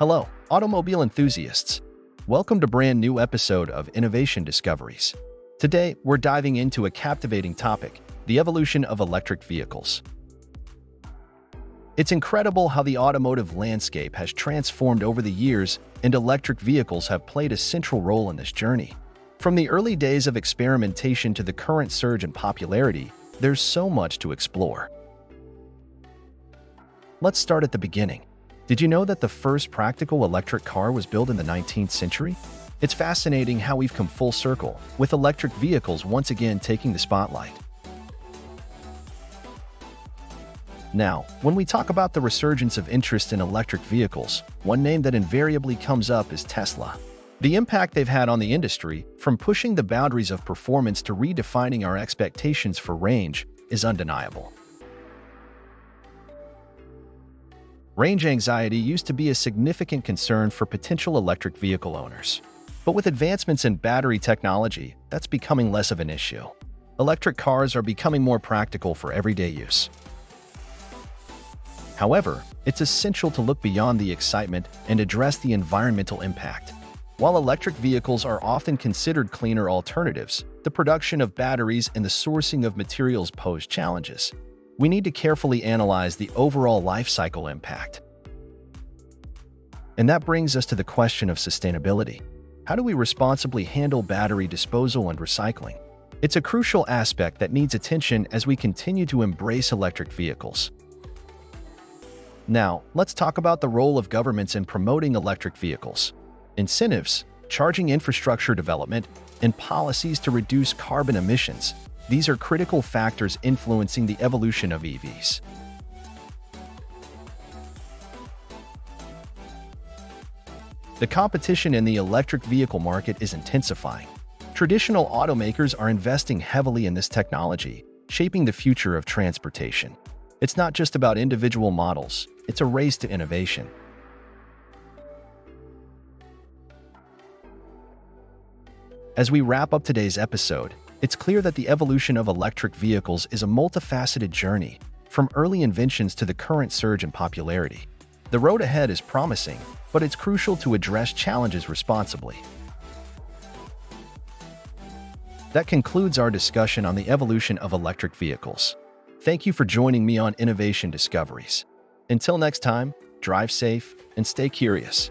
Hello, automobile enthusiasts. Welcome to brand new episode of Innovation Discoveries. Today, we're diving into a captivating topic, the evolution of electric vehicles. It's incredible how the automotive landscape has transformed over the years, and electric vehicles have played a central role in this journey. From the early days of experimentation to the current surge in popularity, there's so much to explore. Let's start at the beginning. Did you know that the first practical electric car was built in the 19th century? It's fascinating how we've come full circle, with electric vehicles once again taking the spotlight. Now, when we talk about the resurgence of interest in electric vehicles, one name that invariably comes up is Tesla. The impact they've had on the industry, from pushing the boundaries of performance to redefining our expectations for range, is undeniable. Range anxiety used to be a significant concern for potential electric vehicle owners. But with advancements in battery technology, that's becoming less of an issue. Electric cars are becoming more practical for everyday use. However, it's essential to look beyond the excitement and address the environmental impact. While electric vehicles are often considered cleaner alternatives, the production of batteries and the sourcing of materials pose challenges we need to carefully analyze the overall life cycle impact. And that brings us to the question of sustainability. How do we responsibly handle battery disposal and recycling? It's a crucial aspect that needs attention as we continue to embrace electric vehicles. Now, let's talk about the role of governments in promoting electric vehicles. Incentives, charging infrastructure development, and policies to reduce carbon emissions these are critical factors influencing the evolution of EVs. The competition in the electric vehicle market is intensifying. Traditional automakers are investing heavily in this technology, shaping the future of transportation. It's not just about individual models, it's a race to innovation. As we wrap up today's episode, it's clear that the evolution of electric vehicles is a multifaceted journey, from early inventions to the current surge in popularity. The road ahead is promising, but it's crucial to address challenges responsibly. That concludes our discussion on the evolution of electric vehicles. Thank you for joining me on Innovation Discoveries. Until next time, drive safe and stay curious.